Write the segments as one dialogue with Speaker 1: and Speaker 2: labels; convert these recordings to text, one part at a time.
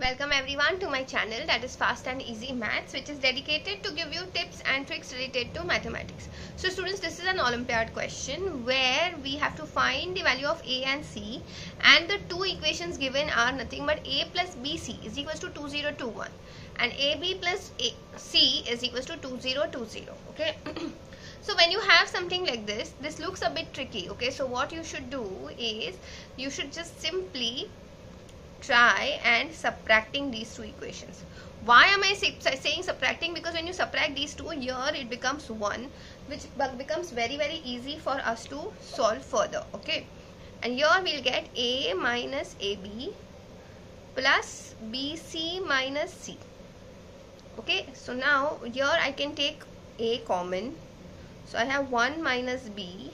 Speaker 1: Welcome everyone to my channel that is Fast and Easy Maths which is dedicated to give you tips and tricks related to mathematics. So students this is an Olympiad question where we have to find the value of A and C and the two equations given are nothing but A plus BC is equals to 2021 and AB plus A, C is equals to 2020 okay. so when you have something like this this looks a bit tricky okay so what you should do is you should just simply try and subtracting these two equations. Why am i saying subtracting? Because when you subtract these two here it becomes 1 which becomes very very easy for us to solve further okay? And here we'll get a minus ab plus bc minus c okay? So now here i can take a common. So i have 1 minus b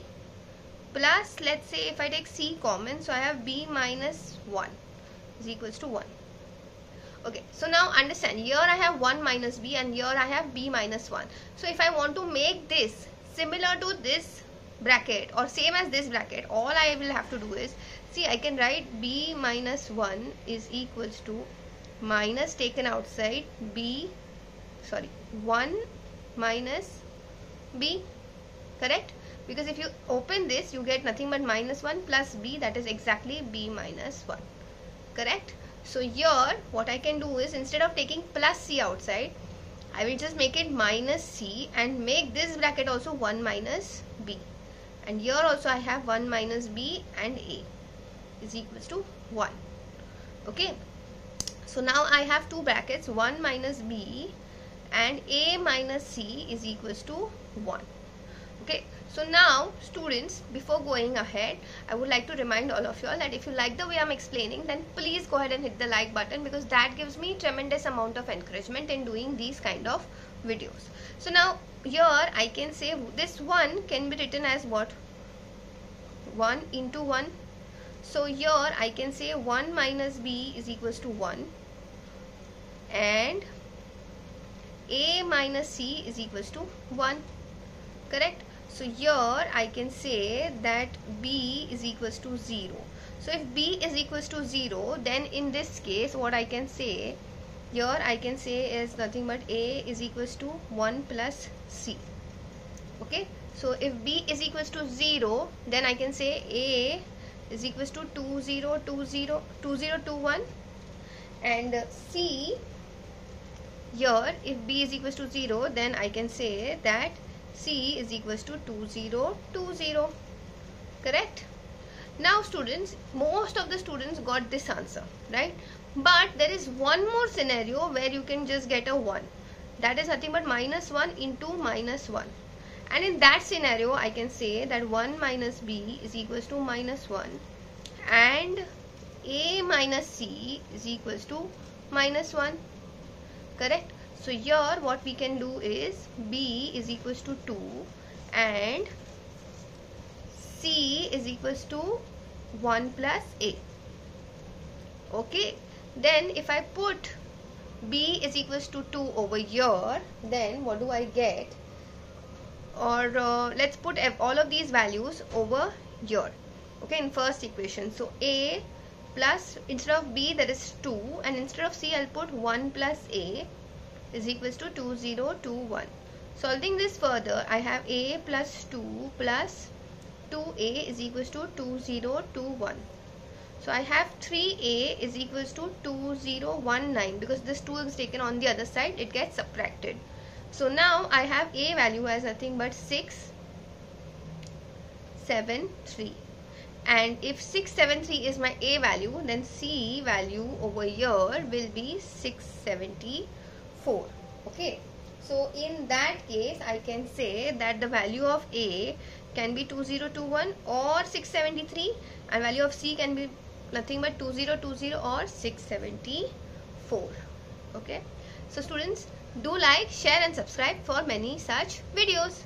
Speaker 1: plus let's say if i take c common so i have b minus 1 is equals to 1 okay so now understand here I have 1 minus b and here I have b minus 1 so if I want to make this similar to this bracket or same as this bracket all I will have to do is see I can write b minus 1 is equals to minus taken outside b sorry 1 minus b correct? Because if you open this you get nothing but minus 1 plus b that is exactly b minus 1 correct? So here what I can do is instead of taking plus c outside I will just make it minus c and make this bracket also 1 minus b. And here also I have 1 minus b and a is equals to 1 okay? So now I have two brackets 1 minus b and a minus c is equals to 1 okay so now students before going ahead I would like to remind all of you all that if you like the way I'm explaining then please go ahead and hit the like button because that gives me tremendous amount of encouragement in doing these kind of videos. So now here I can say this one can be written as what? 1 into 1 so here I can say 1 minus b is equals to 1 and a minus c is equals to 1 correct so here I can say that b is equals to 0 so if b is equals to 0 then in this case what I can say here I can say is nothing but a is equals to 1 plus c. Okay? So if b is equals to 0 then I can say a is equals to 2 0 2 0 2 0 2 1 and c here if b is equals to 0 then I can say that C is equals to 2020 correct? Now students most of the students got this answer right? But there is one more scenario where you can just get a 1 that is nothing but minus 1 into minus 1 and in that scenario I can say that 1 minus b is equals to minus 1 and a minus c is equals to minus 1 correct so here what we can do is B is equals to 2 and C is equals to 1 plus A. Okay. Then if I put B is equals to 2 over here then what do I get? Or uh, let's put all of these values over here. Okay in first equation. So A plus instead of B that is 2 and instead of C I'll put 1 plus A is equals to 2021. Solving this further, I have a plus 2 plus 2a is equals to 2021. So I have 3a is equals to 2019 because this 2 is taken on the other side, it gets subtracted. So now I have a value as nothing but 6, 7, 3 and if 673 is my a value then c value over here will be 670 4 okay? So in that case I can say that the value of A can be 2021 or 673 and value of C can be nothing but 2020 or 674 okay? So students do like share and subscribe for many such videos